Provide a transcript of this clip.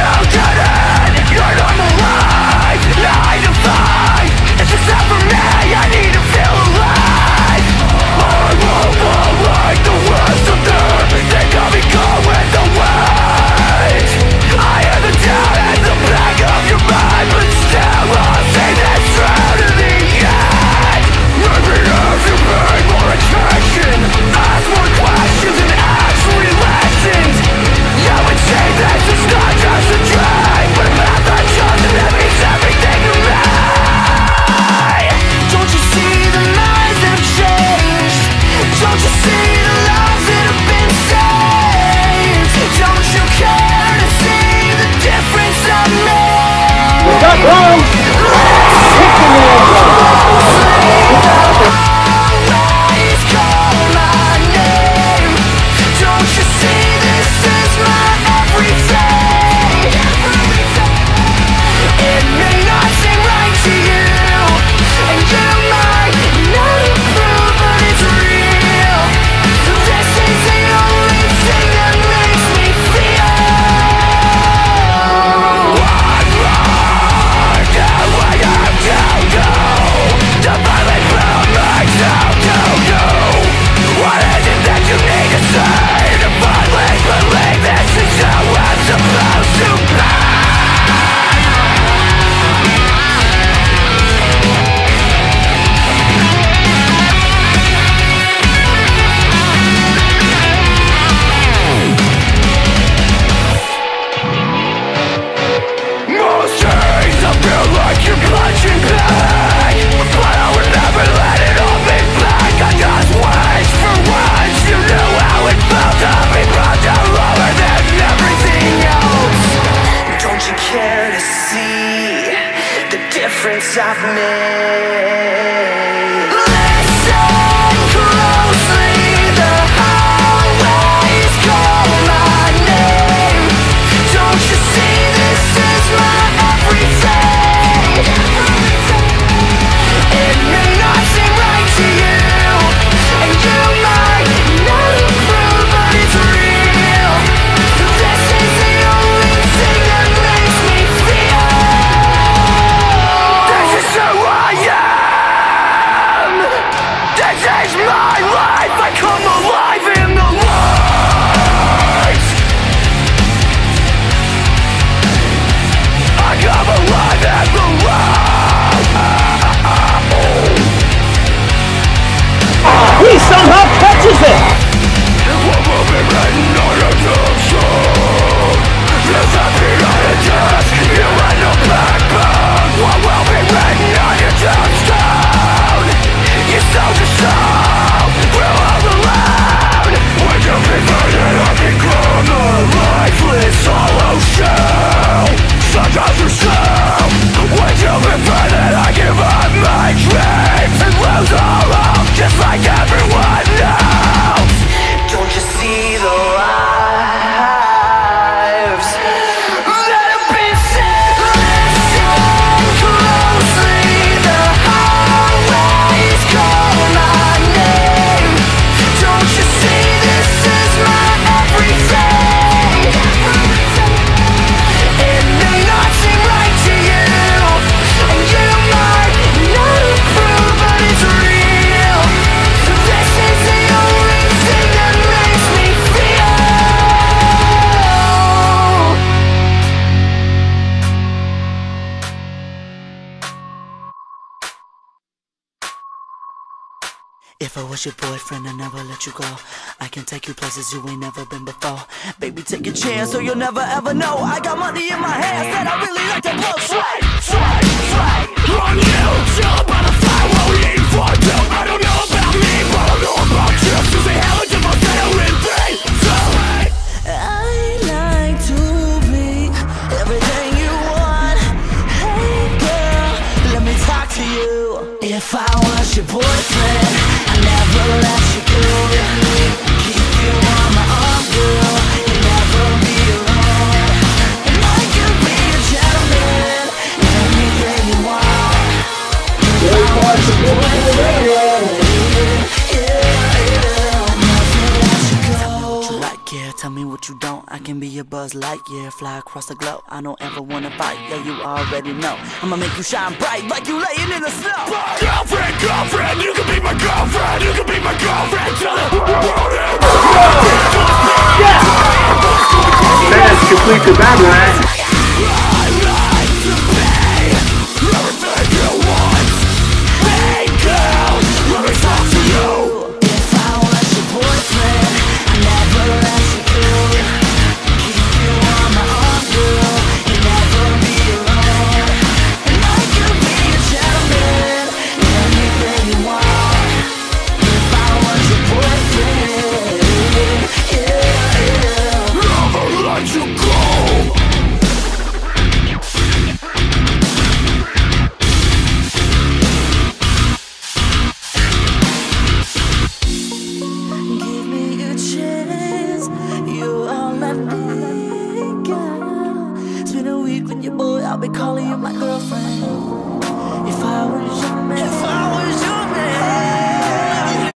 Joker see the difference I've made. If I was your boyfriend, I'd never let you go. I can take you places you ain't never been before. Baby, take a chance, so you'll never ever know. I got money in my hands that I really like to blow. Sway, sway, sway. On you, chill by the fire, what we aim for, two. I don't know about me, but I know about you. So say hello to my fellow in three, two. I like to be everything you want. Hey girl, let me talk to you. If I was your boyfriend, Tell me what you don't. I can be your buzz light, yeah. Fly across the globe. I don't ever wanna fight, yeah. You already know. I'ma make you shine bright like you laying in the snow. Girlfriend, girlfriend, you can be my girlfriend. You can be my girlfriend till the world ends. Fast complete the battle, I'll be calling you my girlfriend.